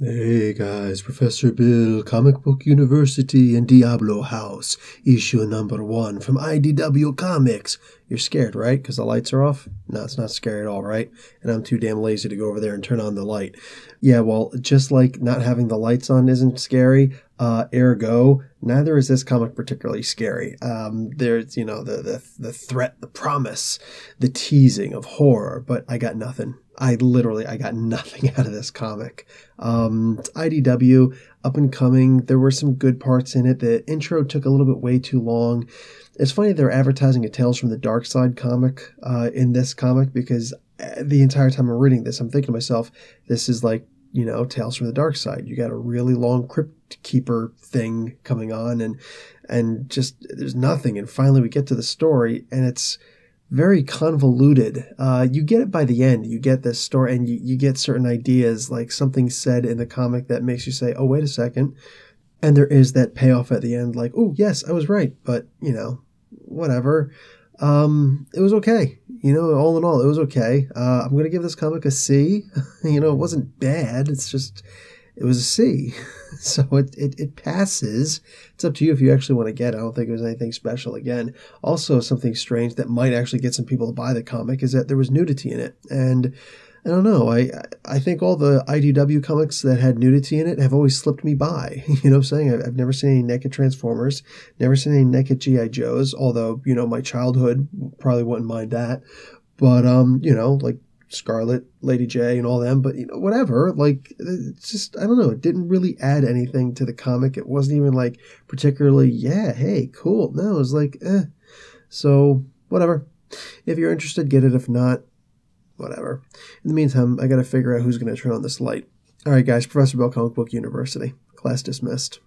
Hey guys, Professor Bill, Comic Book University and Diablo House, issue number one from IDW Comics. You're scared, right? Because the lights are off? No, it's not scary at all, right? And I'm too damn lazy to go over there and turn on the light. Yeah, well, just like not having the lights on isn't scary, uh, ergo, neither is this comic particularly scary. Um, there's, you know, the, the, the threat, the promise, the teasing of horror, but I got nothing. I literally, I got nothing out of this comic. Um, IDW, up and coming. There were some good parts in it. The intro took a little bit way too long. It's funny they're advertising a Tales from the Dark Side comic uh, in this comic because uh, the entire time I'm reading this, I'm thinking to myself, this is like you know Tales from the Dark Side. You got a really long crypt keeper thing coming on, and and just there's nothing. And finally, we get to the story, and it's very convoluted. Uh, you get it by the end. You get this story, and you, you get certain ideas, like something said in the comic that makes you say, "Oh, wait a second. And there is that payoff at the end, like, "Oh, yes, I was right," but you know, whatever. Um, it was okay. You know, all in all, it was okay. Uh, I'm gonna give this comic a C. you know, it wasn't bad. It's just it was a C. so it, it, it, passes. It's up to you if you actually want to get it. I don't think it was anything special. Again, also something strange that might actually get some people to buy the comic is that there was nudity in it. And I don't know. I I think all the IDW comics that had nudity in it have always slipped me by. You know what I'm saying? I've, I've never seen any naked Transformers, never seen any naked G.I. Joes, although, you know, my childhood probably wouldn't mind that. But, um, you know, like Scarlett, Lady Jaye, and all them, but you know, whatever. Like, it's just I don't know. It didn't really add anything to the comic. It wasn't even like particularly, yeah, hey, cool. No, it was like, eh. So whatever. If you're interested, get it. If not, whatever. In the meantime, I got to figure out who's going to turn on this light. All right, guys. Professor Bill Comic Book University. Class dismissed.